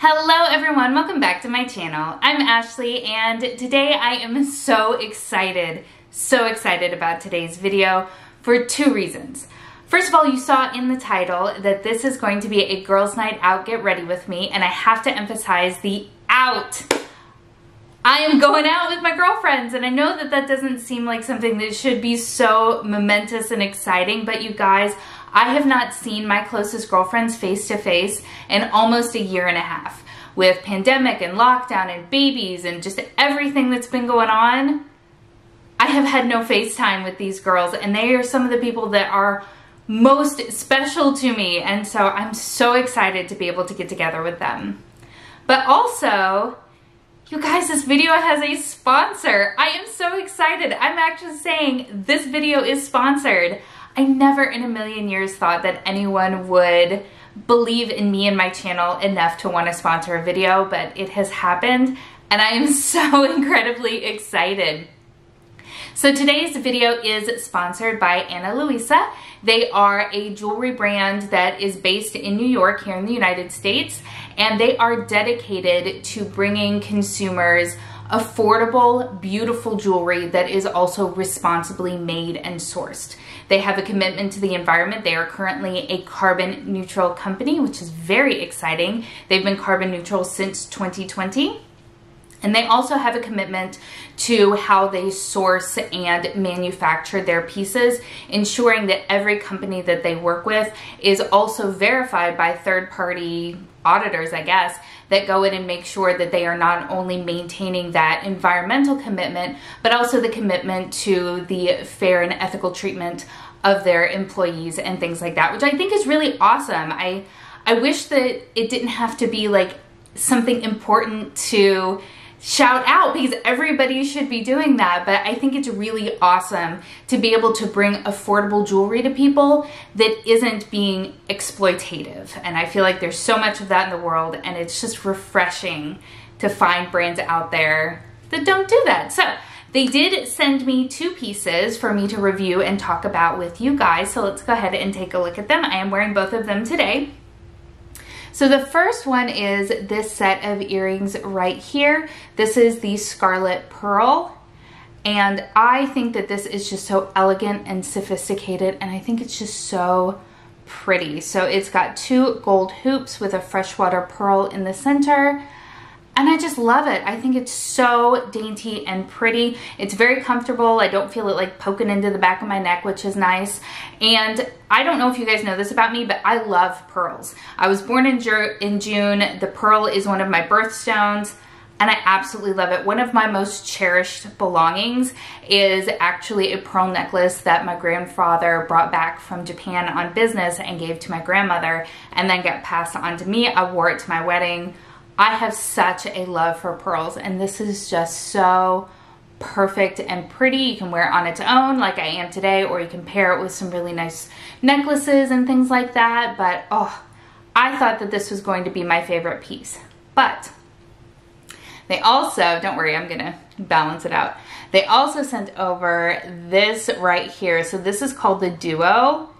Hello everyone, welcome back to my channel. I'm Ashley and today I am so excited, so excited about today's video for two reasons. First of all, you saw in the title that this is going to be a girls night out, get ready with me, and I have to emphasize the out. I am going out with my girlfriends and I know that that doesn't seem like something that should be so momentous and exciting, but you guys, I have not seen my closest girlfriends face to face in almost a year and a half. With pandemic and lockdown and babies and just everything that's been going on, I have had no FaceTime with these girls and they are some of the people that are most special to me and so I'm so excited to be able to get together with them. But also, you guys, this video has a sponsor. I am so excited. I'm actually saying this video is sponsored. I never in a million years thought that anyone would believe in me and my channel enough to want to sponsor a video, but it has happened and I am so incredibly excited. So today's video is sponsored by Ana Luisa. They are a jewelry brand that is based in New York here in the United States, and they are dedicated to bringing consumers affordable, beautiful jewelry that is also responsibly made and sourced. They have a commitment to the environment. They are currently a carbon neutral company, which is very exciting. They've been carbon neutral since 2020. And they also have a commitment to how they source and manufacture their pieces, ensuring that every company that they work with is also verified by third party auditors, I guess, that go in and make sure that they are not only maintaining that environmental commitment, but also the commitment to the fair and ethical treatment of their employees and things like that, which I think is really awesome. I I wish that it didn't have to be like something important to shout out because everybody should be doing that. But I think it's really awesome to be able to bring affordable jewelry to people that isn't being exploitative. And I feel like there's so much of that in the world and it's just refreshing to find brands out there that don't do that. So they did send me two pieces for me to review and talk about with you guys. So let's go ahead and take a look at them. I am wearing both of them today. So the first one is this set of earrings right here. This is the Scarlet Pearl. And I think that this is just so elegant and sophisticated and I think it's just so pretty. So it's got two gold hoops with a freshwater pearl in the center and I just love it. I think it's so dainty and pretty. It's very comfortable. I don't feel it like poking into the back of my neck, which is nice. And I don't know if you guys know this about me, but I love pearls. I was born in, in June. The pearl is one of my birthstones and I absolutely love it. One of my most cherished belongings is actually a pearl necklace that my grandfather brought back from Japan on business and gave to my grandmother and then got passed on to me. I wore it to my wedding. I have such a love for pearls and this is just so perfect and pretty. You can wear it on its own like I am today or you can pair it with some really nice necklaces and things like that. But oh, I thought that this was going to be my favorite piece. But they also, don't worry, I'm gonna balance it out. They also sent over this right here. So this is called the Duo.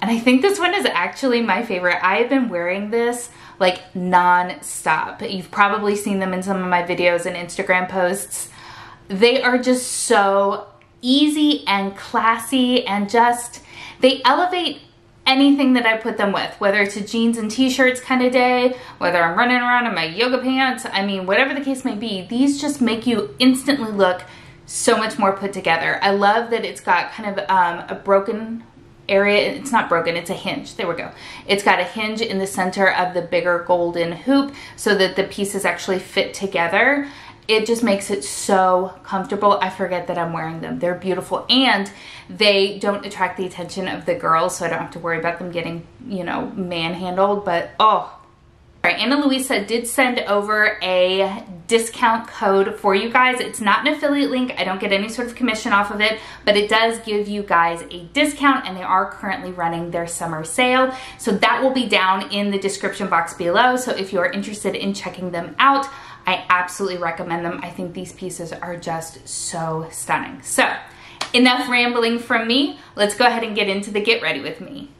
And I think this one is actually my favorite. I have been wearing this like non-stop. You've probably seen them in some of my videos and Instagram posts. They are just so easy and classy and just, they elevate anything that I put them with, whether it's a jeans and t-shirts kind of day, whether I'm running around in my yoga pants, I mean, whatever the case may be, these just make you instantly look so much more put together. I love that it's got kind of um, a broken area. It's not broken, it's a hinge. There we go. It's got a hinge in the center of the bigger golden hoop so that the pieces actually fit together. It just makes it so comfortable. I forget that I'm wearing them. They're beautiful and they don't attract the attention of the girls so I don't have to worry about them getting, you know, manhandled. But oh, Ana Luisa did send over a discount code for you guys. It's not an affiliate link. I don't get any sort of commission off of it, but it does give you guys a discount and they are currently running their summer sale. So that will be down in the description box below. So if you're interested in checking them out, I absolutely recommend them. I think these pieces are just so stunning. So enough rambling from me. Let's go ahead and get into the get ready with me.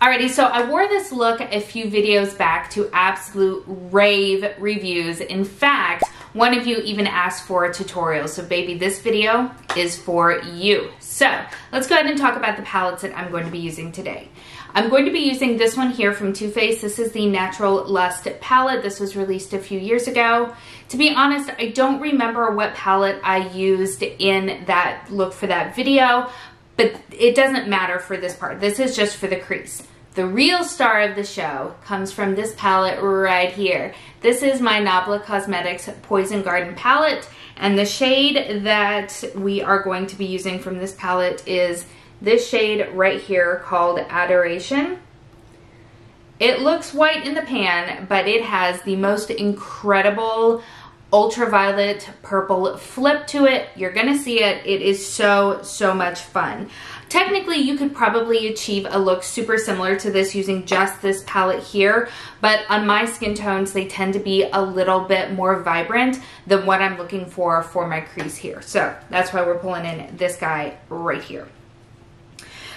Alrighty, so I wore this look a few videos back to absolute rave reviews. In fact, one of you even asked for a tutorial. So baby, this video is for you. So let's go ahead and talk about the palettes that I'm going to be using today. I'm going to be using this one here from Too Faced. This is the Natural Lust palette. This was released a few years ago. To be honest, I don't remember what palette I used in that look for that video, but it doesn't matter for this part. This is just for the crease. The real star of the show comes from this palette right here. This is my Nabla Cosmetics Poison Garden palette, and the shade that we are going to be using from this palette is this shade right here called Adoration. It looks white in the pan, but it has the most incredible ultraviolet purple flip to it. You're gonna see it. It is so, so much fun. Technically, you could probably achieve a look super similar to this using just this palette here, but on my skin tones, they tend to be a little bit more vibrant than what I'm looking for for my crease here. So that's why we're pulling in this guy right here.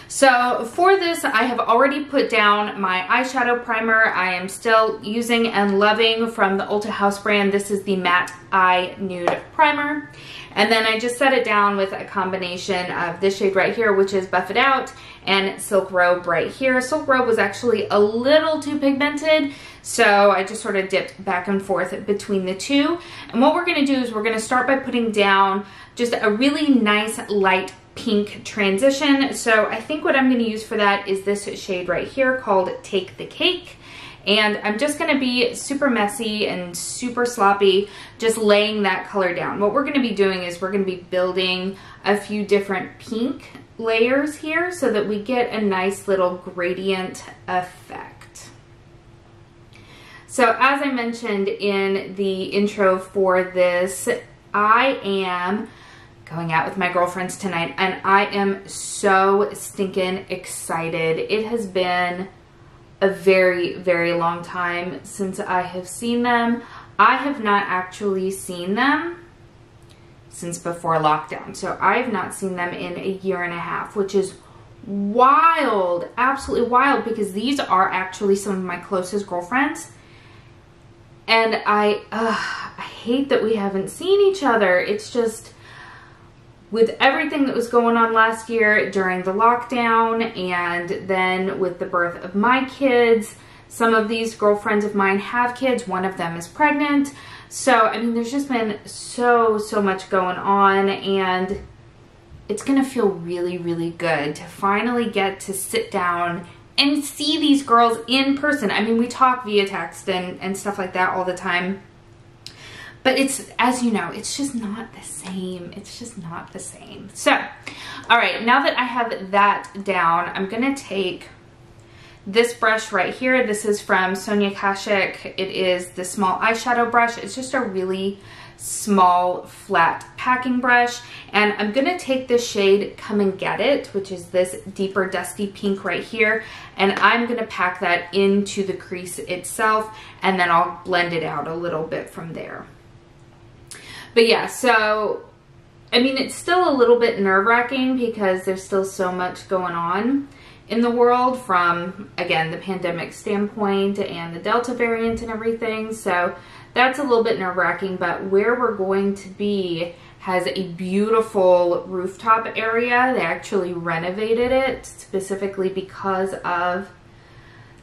So for this, I have already put down my eyeshadow primer. I am still using and loving from the Ulta House brand. This is the Matte Eye Nude Primer. And then I just set it down with a combination of this shade right here, which is Buff It Out, and Silk Robe right here. Silk Robe was actually a little too pigmented, so I just sort of dipped back and forth between the two. And what we're gonna do is we're gonna start by putting down just a really nice light pink transition. So I think what I'm gonna use for that is this shade right here called Take the Cake. And I'm just gonna be super messy and super sloppy, just laying that color down. What we're gonna be doing is we're gonna be building a few different pink layers here so that we get a nice little gradient effect. So as I mentioned in the intro for this, I am going out with my girlfriends tonight and I am so stinking excited. It has been a very, very long time since I have seen them. I have not actually seen them since before lockdown. So I have not seen them in a year and a half, which is wild, absolutely wild because these are actually some of my closest girlfriends. And I, I hate that we haven't seen each other. It's just, with everything that was going on last year during the lockdown and then with the birth of my kids, some of these girlfriends of mine have kids. One of them is pregnant. So, I mean, there's just been so, so much going on and it's to feel really, really good to finally get to sit down and see these girls in person. I mean, we talk via text and, and stuff like that all the time but it's, as you know, it's just not the same. It's just not the same. So, all right, now that I have that down, I'm gonna take this brush right here. This is from Sonia Kashuk. It is the small eyeshadow brush. It's just a really small flat packing brush and I'm gonna take this shade Come and Get It which is this deeper dusty pink right here and I'm gonna pack that into the crease itself and then I'll blend it out a little bit from there. But yeah, so I mean, it's still a little bit nerve wracking because there's still so much going on in the world from, again, the pandemic standpoint and the Delta variant and everything. So that's a little bit nerve wracking, but where we're going to be has a beautiful rooftop area. They actually renovated it specifically because of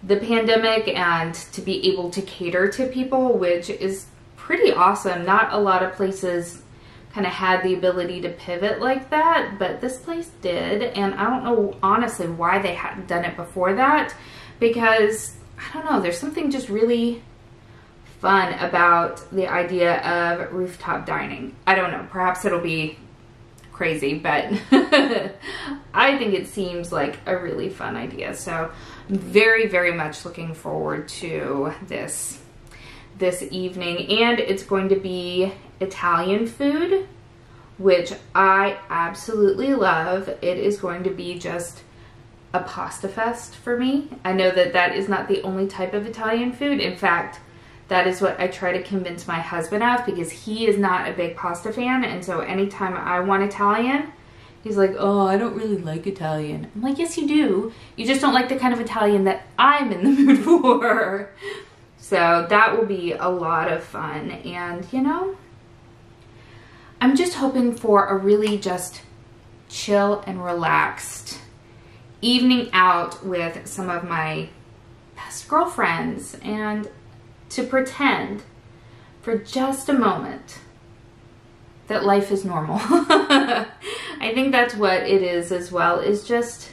the pandemic and to be able to cater to people, which is pretty awesome. Not a lot of places kind of had the ability to pivot like that, but this place did. And I don't know, honestly, why they hadn't done it before that, because I don't know, there's something just really fun about the idea of rooftop dining. I don't know, perhaps it'll be crazy, but I think it seems like a really fun idea. So I'm very, very much looking forward to this this evening and it's going to be Italian food which I absolutely love. It is going to be just a pasta fest for me. I know that that is not the only type of Italian food. In fact, that is what I try to convince my husband of because he is not a big pasta fan and so anytime I want Italian, He's like, oh, I don't really like Italian. I'm like, yes, you do. You just don't like the kind of Italian that I'm in the mood for. So that will be a lot of fun. And, you know, I'm just hoping for a really just chill and relaxed evening out with some of my best girlfriends and to pretend for just a moment that life is normal. I think that's what it is as well, is just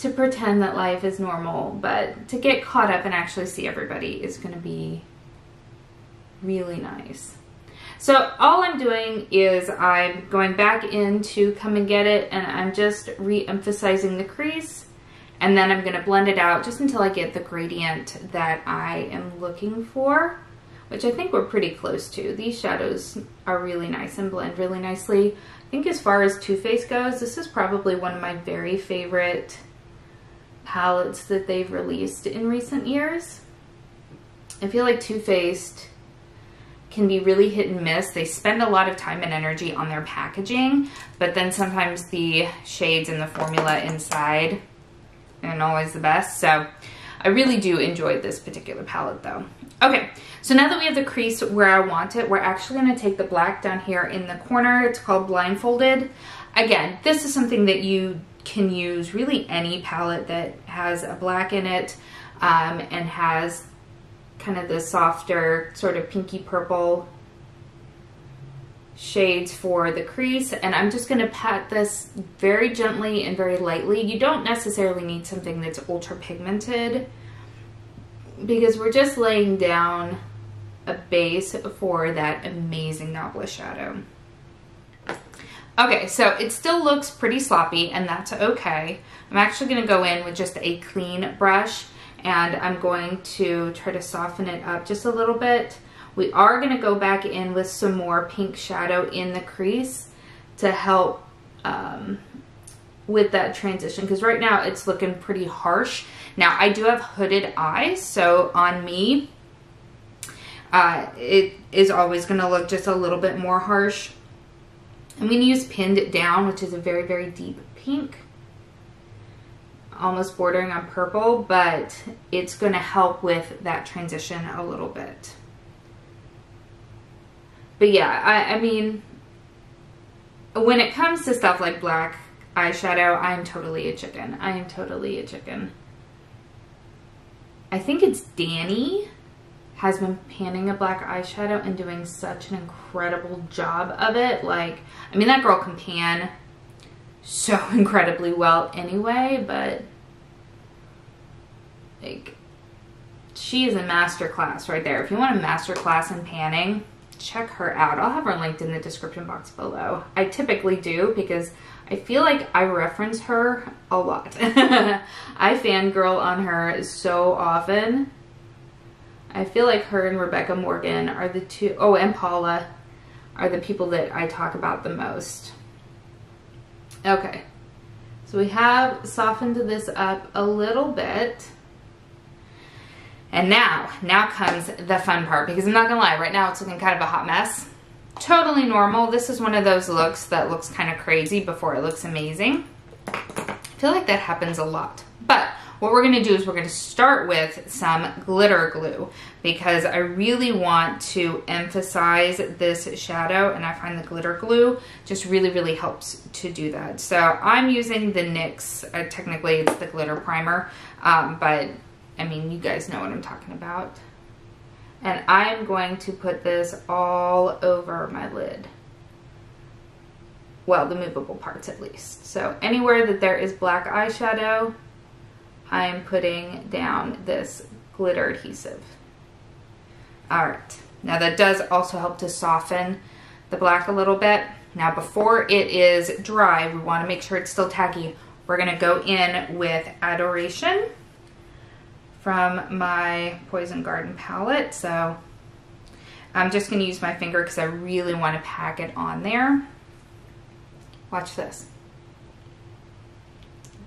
to pretend that life is normal, but to get caught up and actually see everybody is going to be really nice. So all I'm doing is I'm going back in to come and get it and I'm just re-emphasizing the crease and then I'm going to blend it out just until I get the gradient that I am looking for which I think we're pretty close to. These shadows are really nice and blend really nicely. I think as far as Too Faced goes, this is probably one of my very favorite palettes that they've released in recent years. I feel like Too Faced can be really hit and miss. They spend a lot of time and energy on their packaging, but then sometimes the shades and the formula inside aren't always the best. So I really do enjoy this particular palette though. Okay, so now that we have the crease where I want it, we're actually gonna take the black down here in the corner. It's called Blindfolded. Again, this is something that you can use really any palette that has a black in it um, and has kind of the softer sort of pinky purple shades for the crease and I'm just going to pat this very gently and very lightly. You don't necessarily need something that's ultra pigmented because we're just laying down a base for that amazing Nabla shadow. Okay, so it still looks pretty sloppy and that's okay. I'm actually gonna go in with just a clean brush and I'm going to try to soften it up just a little bit. We are gonna go back in with some more pink shadow in the crease to help um, with that transition because right now it's looking pretty harsh. Now I do have hooded eyes, so on me, uh, it is always going to look just a little bit more harsh. I'm going to use Pinned Down, which is a very, very deep pink. Almost bordering on purple, but it's going to help with that transition a little bit. But yeah, I, I mean, when it comes to stuff like black eyeshadow, I'm totally a chicken. I am totally a chicken. I think it's Danny has been panning a black eyeshadow and doing such an incredible job of it. Like, I mean, that girl can pan so incredibly well anyway, but like, she is a master class right there. If you want a master class in panning, check her out. I'll have her linked in the description box below. I typically do because I feel like I reference her a lot. I fangirl on her so often I feel like her and Rebecca Morgan are the two, oh, and Paula are the people that I talk about the most. Okay, so we have softened this up a little bit. And now, now comes the fun part because I'm not gonna lie, right now it's looking kind of a hot mess. Totally normal. This is one of those looks that looks kind of crazy before it looks amazing. I feel like that happens a lot. But what we're gonna do is we're gonna start with some glitter glue because I really want to emphasize this shadow and I find the glitter glue just really, really helps to do that. So I'm using the NYX, uh, technically it's the glitter primer, um, but I mean, you guys know what I'm talking about. And I'm going to put this all over my lid well, the movable parts at least. So anywhere that there is black eyeshadow, I'm putting down this glitter adhesive. All right, now that does also help to soften the black a little bit. Now before it is dry, we wanna make sure it's still tacky. We're gonna go in with Adoration from my Poison Garden palette. So I'm just gonna use my finger because I really wanna pack it on there. Watch this.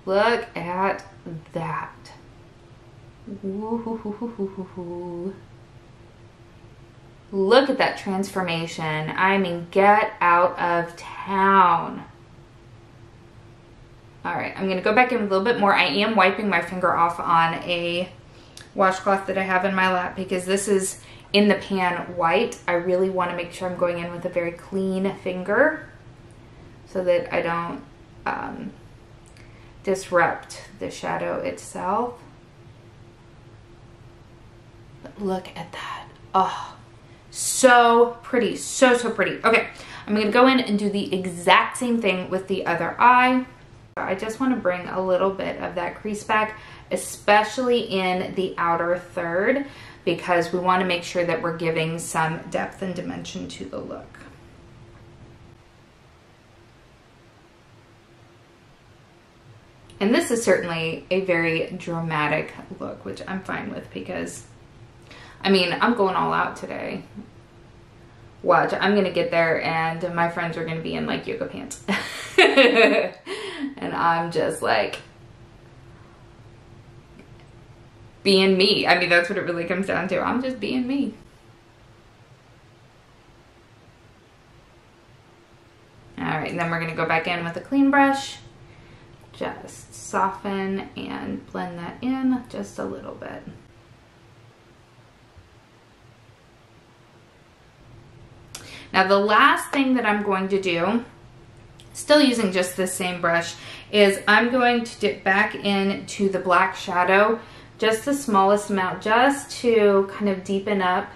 Look at that. Look at that transformation. I mean, get out of town. All right, I'm gonna go back in a little bit more. I am wiping my finger off on a washcloth that I have in my lap because this is in the pan white. I really wanna make sure I'm going in with a very clean finger so that I don't um, disrupt the shadow itself. Look at that. Oh, so pretty, so, so pretty. Okay, I'm gonna go in and do the exact same thing with the other eye. I just wanna bring a little bit of that crease back, especially in the outer third, because we wanna make sure that we're giving some depth and dimension to the look. And this is certainly a very dramatic look, which I'm fine with because, I mean, I'm going all out today. Watch, I'm gonna get there and my friends are gonna be in like yoga pants. and I'm just like, being me. I mean, that's what it really comes down to. I'm just being me. All right, and then we're gonna go back in with a clean brush just soften and blend that in just a little bit. Now the last thing that I'm going to do, still using just the same brush, is I'm going to dip back into the black shadow just the smallest amount just to kind of deepen up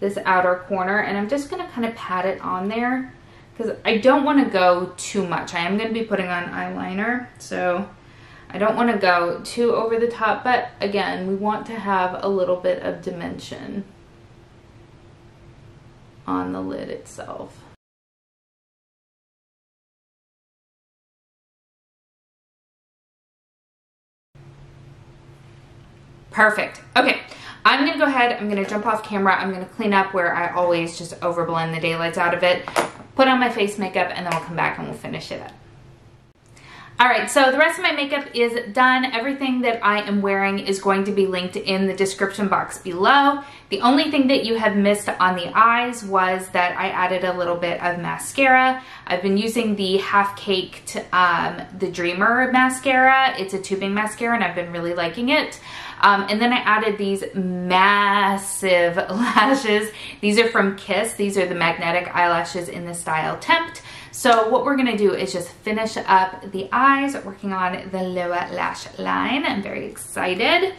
this outer corner and I'm just going to kind of pat it on there because I don't want to go too much. I am going to be putting on eyeliner, so I don't want to go too over the top, but again, we want to have a little bit of dimension on the lid itself. Perfect. Okay, I'm gonna go ahead, I'm gonna jump off camera, I'm gonna clean up where I always just overblend the daylights out of it put on my face makeup, and then we'll come back and we'll finish it up. All right, so the rest of my makeup is done. Everything that I am wearing is going to be linked in the description box below. The only thing that you have missed on the eyes was that I added a little bit of mascara. I've been using the Half Caked um, The Dreamer mascara. It's a tubing mascara and I've been really liking it. Um, and then I added these massive lashes. These are from Kiss. These are the magnetic eyelashes in the style Tempt. So what we're gonna do is just finish up the eyes, working on the lower lash line. I'm very excited.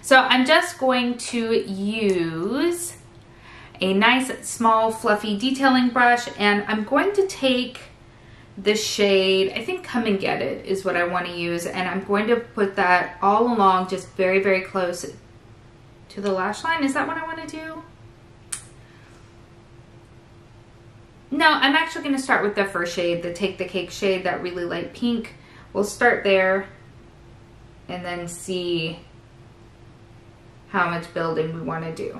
So I'm just going to use a nice small fluffy detailing brush and I'm going to take the shade, I think Come and Get It is what I want to use. And I'm going to put that all along just very, very close to the lash line. Is that what I want to do? No, I'm actually going to start with the first shade, the Take the Cake shade, that really light pink. We'll start there and then see how much building we want to do.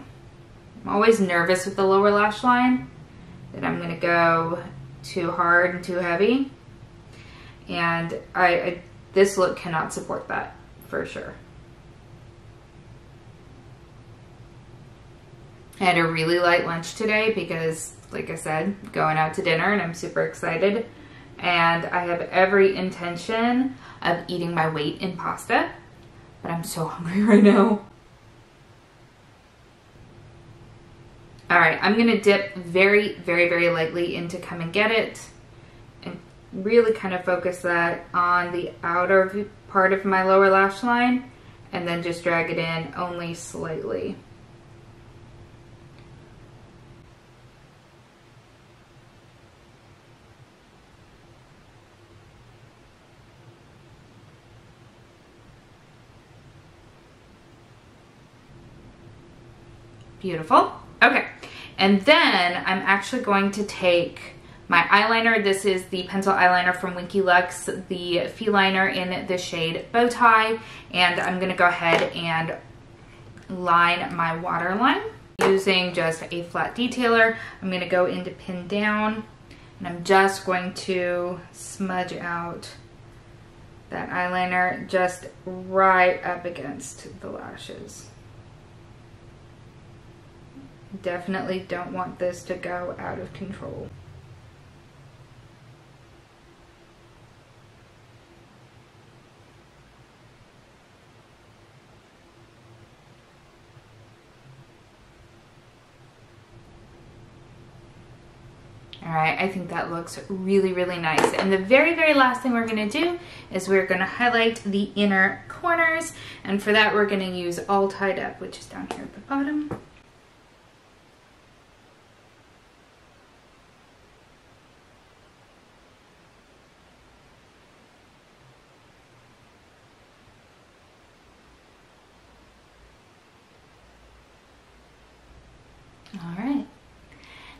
I'm always nervous with the lower lash line that I'm going to go too hard and too heavy. And I, I this look cannot support that for sure. I had a really light lunch today because, like I said, going out to dinner and I'm super excited. And I have every intention of eating my weight in pasta, but I'm so hungry right now. All right, I'm gonna dip very, very, very lightly into Come and Get It and really kind of focus that on the outer part of my lower lash line and then just drag it in only slightly. Beautiful. Okay, and then I'm actually going to take my eyeliner. This is the pencil eyeliner from Winky Lux, the Feliner in the shade Bow Tie. And I'm gonna go ahead and line my waterline using just a flat detailer. I'm gonna go into Pinned Down and I'm just going to smudge out that eyeliner just right up against the lashes definitely don't want this to go out of control. All right, I think that looks really, really nice. And the very, very last thing we're gonna do is we're gonna highlight the inner corners. And for that, we're gonna use All Tied Up, which is down here at the bottom.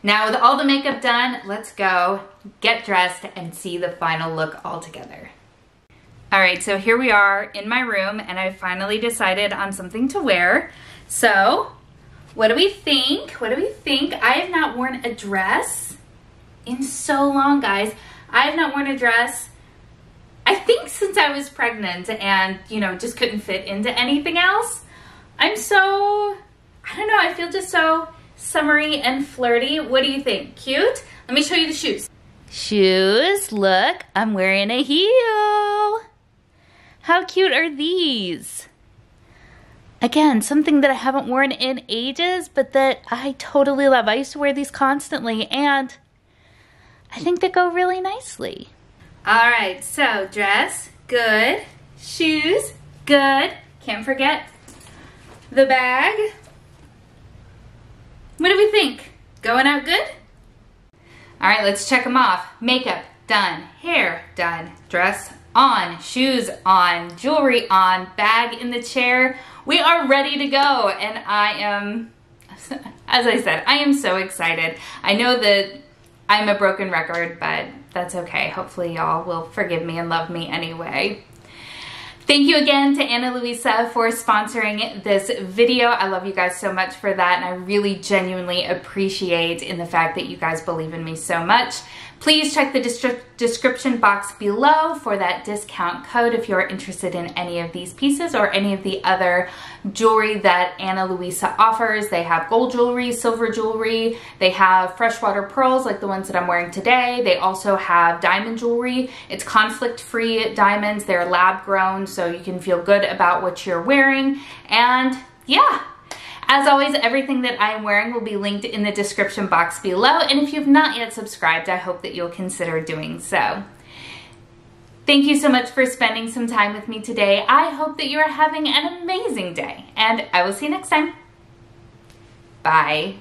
Now with all the makeup done, let's go get dressed and see the final look all together. All right, so here we are in my room and I finally decided on something to wear. So what do we think? What do we think? I have not worn a dress in so long, guys. I have not worn a dress, I think since I was pregnant and, you know, just couldn't fit into anything else. I'm so, I don't know, I feel just so summery and flirty. What do you think? Cute? Let me show you the shoes. Shoes, look, I'm wearing a heel. How cute are these? Again, something that I haven't worn in ages, but that I totally love. I used to wear these constantly, and I think they go really nicely. All right, so dress, good. Shoes, good. Can't forget the bag. What do we think? Going out good? All right, let's check them off. Makeup, done. Hair, done. Dress, on. Shoes, on. Jewelry, on. Bag in the chair. We are ready to go, and I am, as I said, I am so excited. I know that I'm a broken record, but that's okay. Hopefully y'all will forgive me and love me anyway. Thank you again to Ana Luisa for sponsoring this video. I love you guys so much for that and I really genuinely appreciate in the fact that you guys believe in me so much. Please check the description box below for that discount code if you're interested in any of these pieces or any of the other jewelry that Ana Luisa offers. They have gold jewelry, silver jewelry, they have freshwater pearls like the ones that I'm wearing today. They also have diamond jewelry. It's conflict-free diamonds. They're lab grown so you can feel good about what you're wearing. And yeah, as always, everything that I am wearing will be linked in the description box below, and if you've not yet subscribed, I hope that you'll consider doing so. Thank you so much for spending some time with me today. I hope that you are having an amazing day, and I will see you next time. Bye.